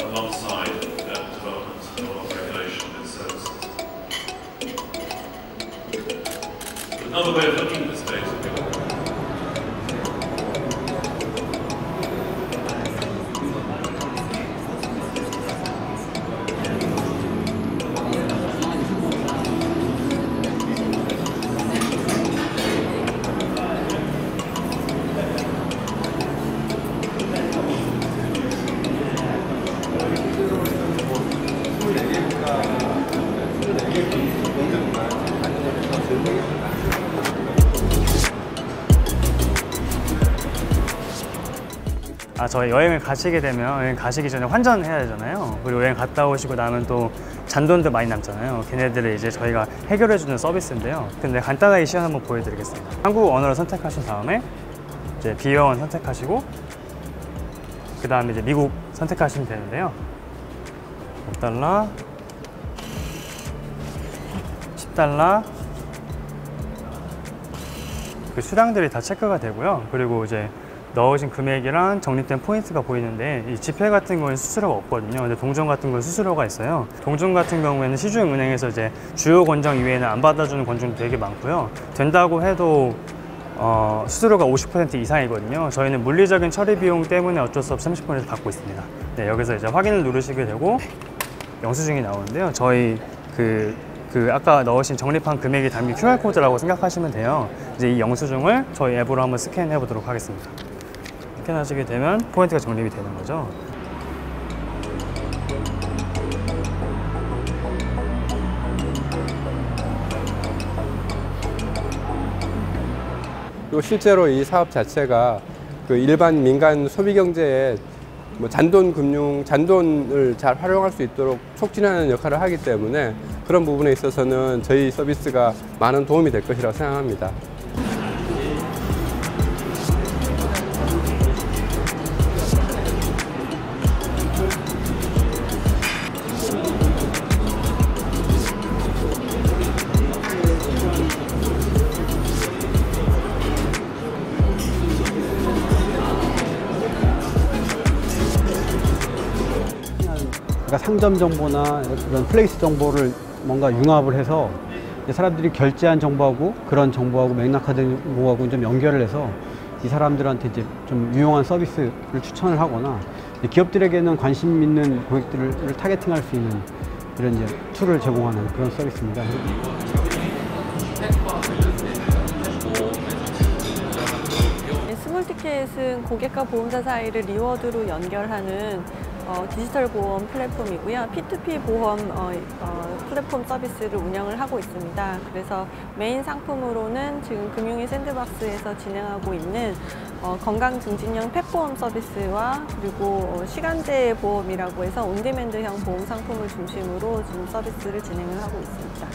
alongside uh, development of regulation and services. Another way of looking at this data 아, 저희 여행을 가시게 되면 여행 가시기 전에 환전해야 되잖아요. 그리고 여행 갔다 오시고 나면 또 잔돈도 많이 남잖아요. 걔네들을 이제 저희가 해결해 주는 서비스인데요. 근데 간단하게 시연 한번 보여드리겠습니다. 한국 언어를 선택하신 다음에 이제 비회원 선택하시고 그 다음에 이제 미국 선택하시면 되는데요. 5달러, 10달러, 그 수량들이 다 체크가 되고요. 그리고 이제 넣으신 금액이랑 적립된 포인트가 보이는데 이 지폐 같은 경우는 수수료가 없거든요. 근데 동전 같은 건 수수료가 있어요. 동전 같은 경우에는 시중은행에서 이제 주요 권장 이외에는 안 받아주는 권종도 되게 많고요. 된다고 해도 어, 수수료가 50% 이상이거든요. 저희는 물리적인 처리 비용 때문에 어쩔 수 없이 30% 받고 있습니다. 네, 여기서 이제 확인을 누르시게 되고 영수증이 나오는데요. 저희 그, 그 아까 넣으신 적립한 금액이 담긴 QR코드라고 생각하시면 돼요. 이제 이 영수증을 저희 앱으로 한번 스캔해 보도록 하겠습니다. 스캔하시게 되면 포인트가 적립이 되는 거죠. 실제로 이 사업 자체가 그 일반 민간 소비 경제에 뭐 잔돈 금융, 잔돈을 잘 활용할 수 있도록 촉진하는 역할을 하기 때문에 그런 부분에 있어서는 저희 서비스가 많은 도움이 될 것이라고 생각합니다. 그러니까 상점 정보나 이런 place 정보를 뭔가 융합을 해서 사람들이 결제한 정보하고 그런 정보하고 맥락화된 정보하고 좀 연결을 해서 이 사람들한테 이제 좀 유용한 서비스를 추천을 하거나 기업들에게는 관심 있는 고객들을 targeting할 수 있는 이런 이제 tool을 제공하는 그런 서비스입니다. 네, 스몰 티켓은 고객과 보험사 사이를 reward로 연결하는 어, 디지털 보험 플랫폼이고요. P2P 보험 어, 어, 플랫폼 서비스를 운영을 하고 있습니다. 그래서 메인 상품으로는 지금 금융위 샌드박스에서 진행하고 있는 어, 건강 증진형 펫보험 서비스와 그리고 어, 시간제 보험이라고 해서 on-demand형 보험 상품을 중심으로 지금 서비스를 진행을 하고 있습니다.